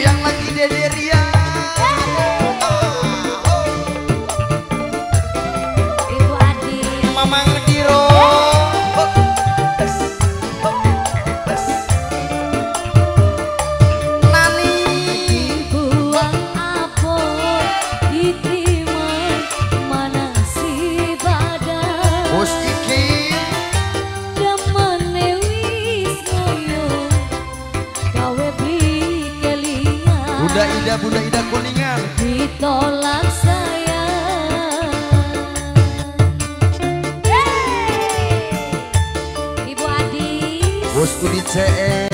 yang Bunda Ida, Bunda Ida Kuningan. Ditolak saya. Hey! Ibu Adi. Bosku di CE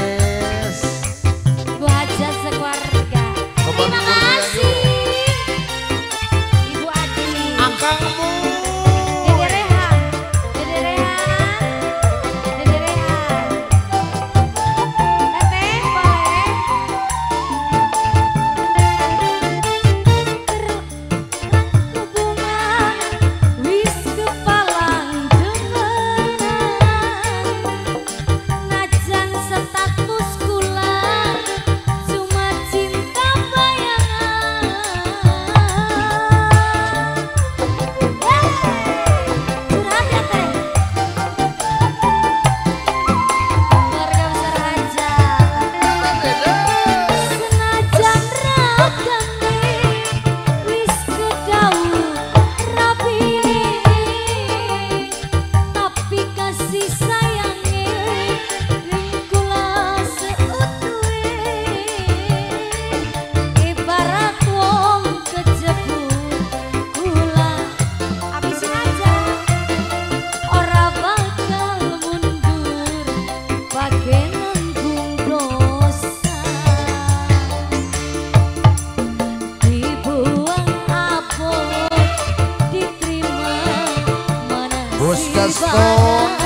Moscas estão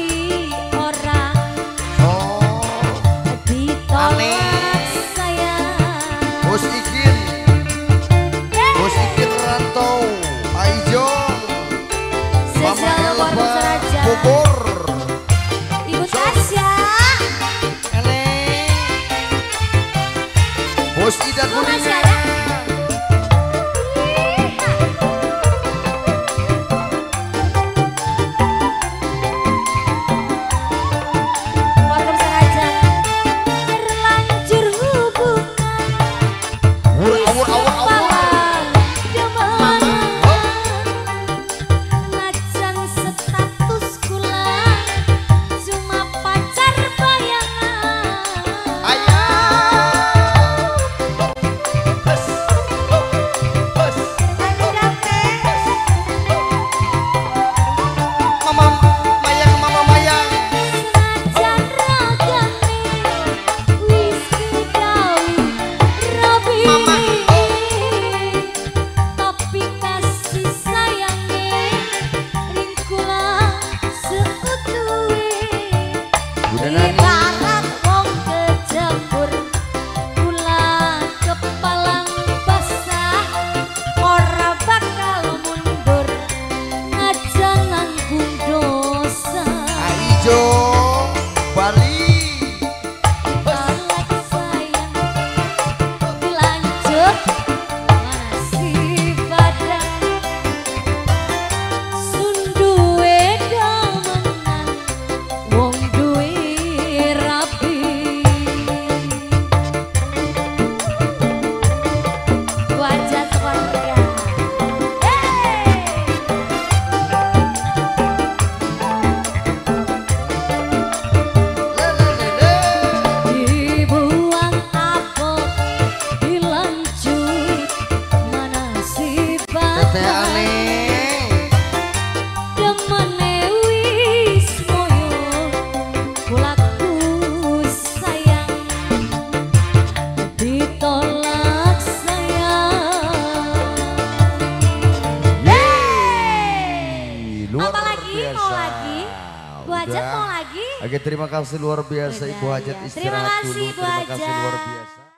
Hajat Udah. mau lagi? Oke terima kasih luar biasa Udah, Ibu Hajat. Terima istirahat kasih, dulu. Terima kasih luar biasa.